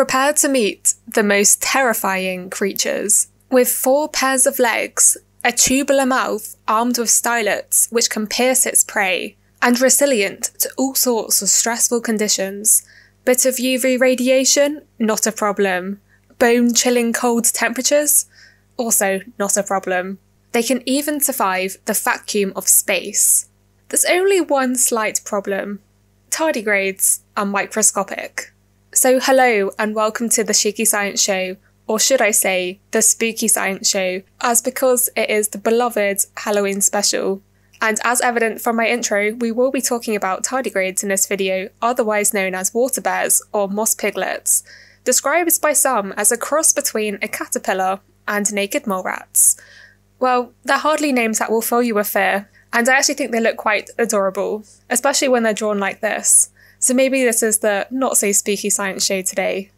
Prepare to meet the most terrifying creatures. With four pairs of legs, a tubular mouth armed with stylets which can pierce its prey, and resilient to all sorts of stressful conditions. Bit of UV radiation? Not a problem. Bone chilling cold temperatures? Also not a problem. They can even survive the vacuum of space. There's only one slight problem. Tardigrades are microscopic. So hello and welcome to the Sheekey Science Show, or should I say, the Spooky Science Show, as because it is the beloved Halloween special. And as evident from my intro, we will be talking about tardigrades in this video, otherwise known as water bears or moss piglets, described by some as a cross between a caterpillar and naked mole rats. Well, they're hardly names that will fill you with fear, and I actually think they look quite adorable, especially when they're drawn like this. So maybe this is the not so spooky science show today.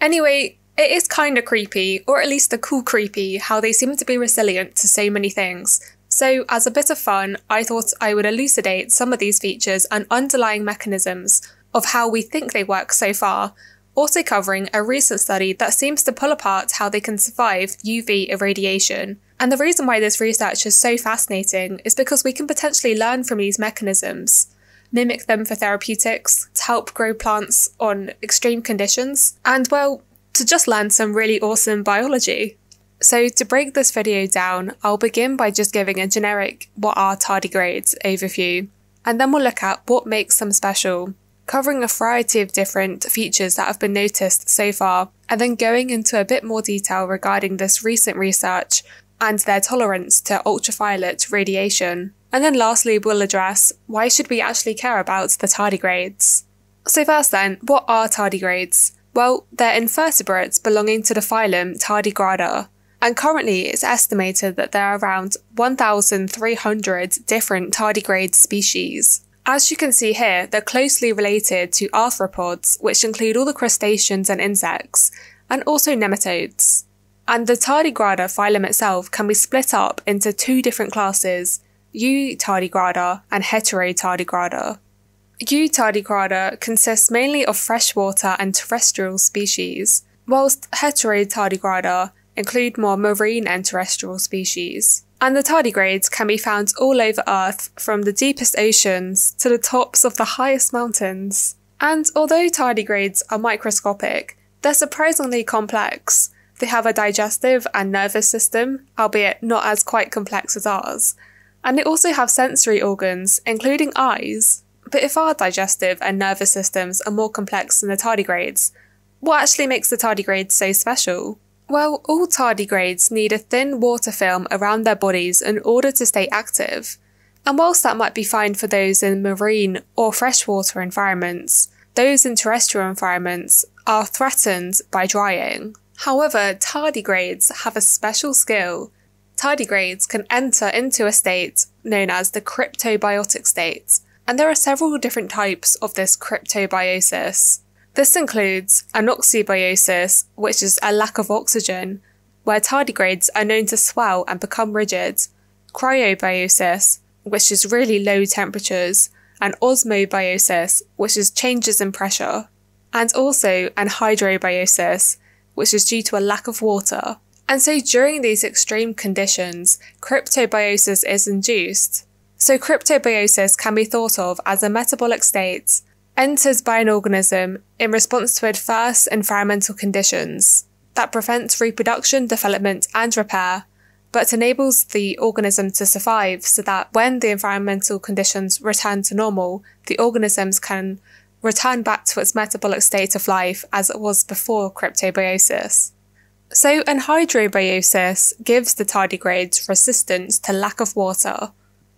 Anyway, it is kinda creepy, or at least the cool creepy, how they seem to be resilient to so many things. So, as a bit of fun, I thought I would elucidate some of these features and underlying mechanisms of how we think they work so far, also covering a recent study that seems to pull apart how they can survive UV irradiation. And the reason why this research is so fascinating is because we can potentially learn from these mechanisms mimic them for therapeutics to help grow plants on extreme conditions, and well, to just learn some really awesome biology. So, to break this video down, I'll begin by just giving a generic what are tardigrades overview, and then we'll look at what makes them special, covering a variety of different features that have been noticed so far, and then going into a bit more detail regarding this recent research and their tolerance to ultraviolet radiation. And then lastly, we'll address why should we actually care about the tardigrades? So first then, what are tardigrades? Well, they're invertebrates belonging to the phylum Tardigrada, and currently it's estimated that there are around 1,300 different tardigrade species. As you can see here, they're closely related to arthropods, which include all the crustaceans and insects, and also nematodes. And the tardigrada phylum itself can be split up into two different classes, Eutardigrada and Heterotardigrada. Eutardigrada consists mainly of freshwater and terrestrial species, whilst Heterotardigrada include more marine and terrestrial species. And the tardigrades can be found all over Earth, from the deepest oceans to the tops of the highest mountains. And although tardigrades are microscopic, they're surprisingly complex. They have a digestive and nervous system, albeit not as quite complex as ours, and they also have sensory organs, including eyes. But if our digestive and nervous systems are more complex than the tardigrades, what actually makes the tardigrades so special? Well, all tardigrades need a thin water film around their bodies in order to stay active. And whilst that might be fine for those in marine or freshwater environments, those in terrestrial environments are threatened by drying. However, tardigrades have a special skill tardigrades can enter into a state known as the cryptobiotic state, and there are several different types of this cryptobiosis. This includes anoxybiosis, which is a lack of oxygen, where tardigrades are known to swell and become rigid, cryobiosis, which is really low temperatures, and osmobiosis, which is changes in pressure, and also anhydrobiosis, which is due to a lack of water. And so during these extreme conditions, cryptobiosis is induced. So cryptobiosis can be thought of as a metabolic state entered by an organism in response to adverse environmental conditions that prevents reproduction, development, and repair, but enables the organism to survive so that when the environmental conditions return to normal, the organisms can return back to its metabolic state of life as it was before cryptobiosis. So, anhydrobiosis gives the tardigrades resistance to lack of water.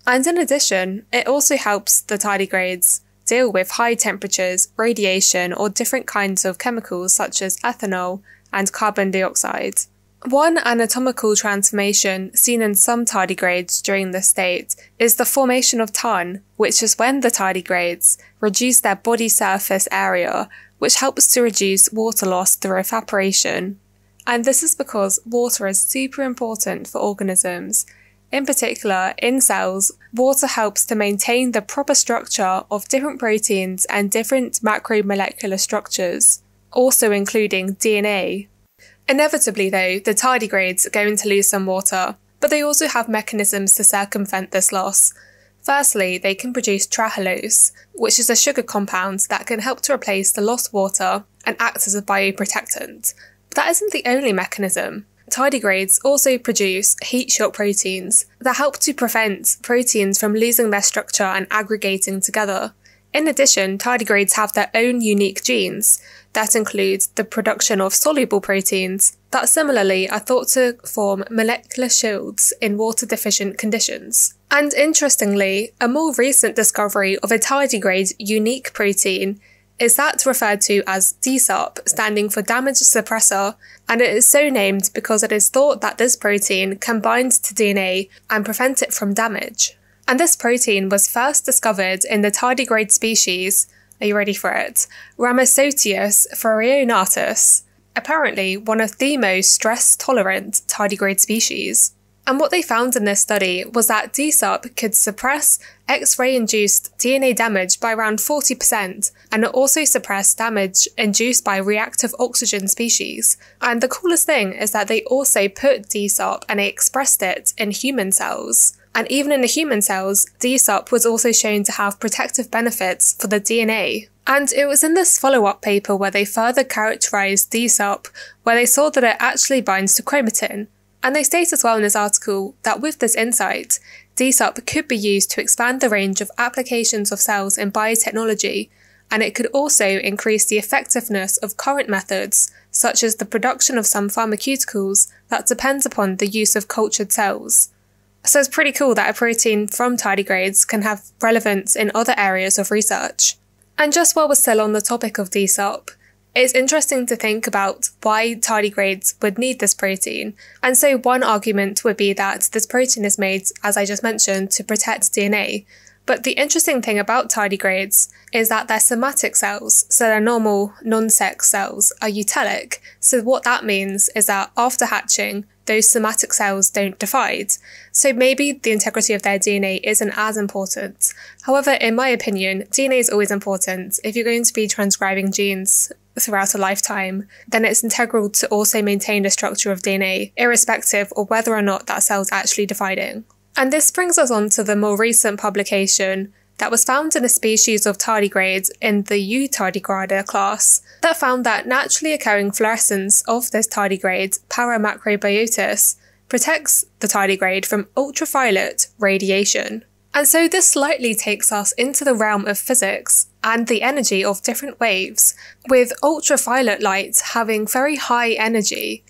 And in addition, it also helps the tardigrades deal with high temperatures, radiation, or different kinds of chemicals such as ethanol and carbon dioxide. One anatomical transformation seen in some tardigrades during this state is the formation of tun, which is when the tardigrades reduce their body surface area, which helps to reduce water loss through evaporation. And this is because water is super important for organisms. In particular, in cells, water helps to maintain the proper structure of different proteins and different macromolecular structures. also including DNA. Inevitably, though, the tardigrades are going to lose some water, but they also have mechanisms to circumvent this loss. Firstly, they can produce trehalose, which is a sugar compound that can help to replace the lost water and act as a bioprotectant. But that isn't the only mechanism. Tardigrades also produce heat shock proteins that help to prevent proteins from losing their structure and aggregating together. In addition, tardigrades have their own unique genes that include the production of soluble proteins that similarly are thought to form molecular shields in water deficient conditions. And interestingly, a more recent discovery of a tardigrade unique protein is that referred to as Dsup, standing for damage suppressor, and it is so named because it is thought that this protein can bind to DNA and prevent it from damage. And this protein was first discovered in the tardigrade species, are you ready for it? Ramazzottius varieornatus, apparently one of the most stress tolerant tardigrade species. And what they found in this study was that Dsup could suppress X ray induced DNA damage by around 40%, and it also suppressed damage induced by reactive oxygen species. And the coolest thing is that they also put Dsup and they expressed it in human cells. And even in the human cells, Dsup was also shown to have protective benefits for the DNA. And it was in this follow up paper where they further characterized Dsup, where they saw that it actually binds to chromatin, and they state as well in this article that with this insight, Dsup could be used to expand the range of applications of cells in biotechnology, and it could also increase the effectiveness of current methods, such as the production of some pharmaceuticals that depends upon the use of cultured cells. So it's pretty cool that a protein from tardigrades can have relevance in other areas of research. And just while we're still on the topic of Dsup, it's interesting to think about why tardigrades would need this protein. And so one argument would be that this protein is made, as I just mentioned, to protect DNA. But the interesting thing about tardigrades is that they're somatic cells, so their normal non-sex cells are eutelic. So what that means is that after hatching, those somatic cells don't divide. So maybe the integrity of their DNA isn't as important. However, in my opinion, DNA is always important. If you're going to be transcribing genes throughout a lifetime, then it's integral to also maintain the structure of DNA, irrespective of whether or not that cell's actually dividing. And this brings us on to the more recent publication that was found in a species of tardigrades in the Eutardigrada class that found that naturally occurring fluorescence of this tardigrade, Paramacrobiotus, protects the tardigrade from ultraviolet radiation. And so this slightly takes us into the realm of physics and the energy of different waves, with ultraviolet light having very high energy.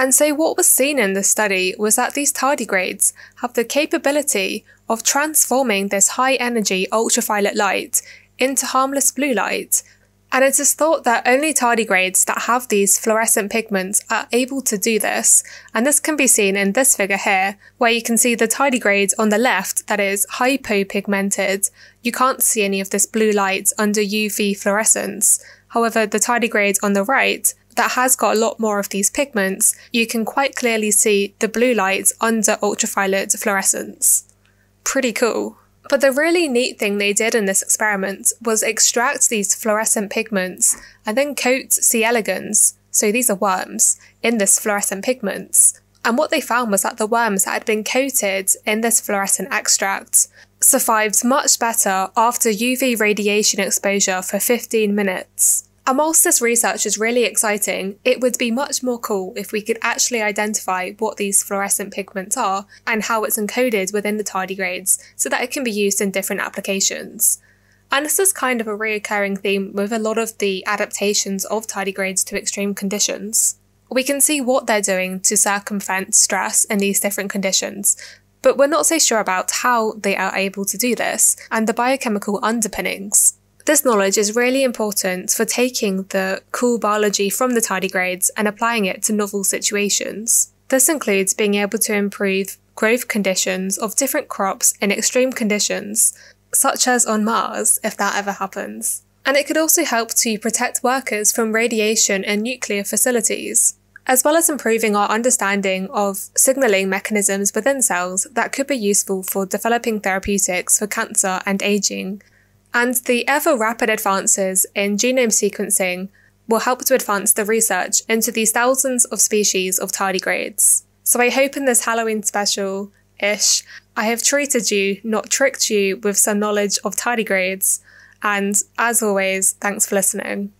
And so what was seen in this study was that these tardigrades have the capability of transforming this high energy ultraviolet light into harmless blue light, and it is thought that only tardigrades that have these fluorescent pigments are able to do this, and this can be seen in this figure here, where you can see the tardigrade on the left that is hypopigmented. You can't see any of this blue light under UV fluorescence. However, the tardigrade on the right that has got a lot more of these pigments, you can quite clearly see the blue light under ultraviolet fluorescence. Pretty cool. But the really neat thing they did in this experiment was extract these fluorescent pigments and then coat C. elegans, so these are worms, in this fluorescent pigments. And what they found was that the worms that had been coated in this fluorescent extract survived much better after UV radiation exposure for 15 minutes. Whilst this research is really exciting, it would be much more cool if we could actually identify what these fluorescent pigments are and how it's encoded within the tardigrades so that it can be used in different applications. And this is kind of a reoccurring theme with a lot of the adaptations of tardigrades to extreme conditions. We can see what they're doing to circumvent stress in these different conditions, but we're not so sure about how they are able to do this and the biochemical underpinnings. This knowledge is really important for taking the cool biology from the tardigrades and applying it to novel situations. This includes being able to improve growth conditions of different crops in extreme conditions, such as on Mars, if that ever happens. And it could also help to protect workers from radiation in nuclear facilities, as well as improving our understanding of signaling mechanisms within cells that could be useful for developing therapeutics for cancer and aging, and the ever rapid advances in genome sequencing will help to advance the research into these thousands of species of tardigrades. So I hope in this Halloween special ish, I have treated you, not tricked you, with some knowledge of tardigrades. And as always, thanks for listening.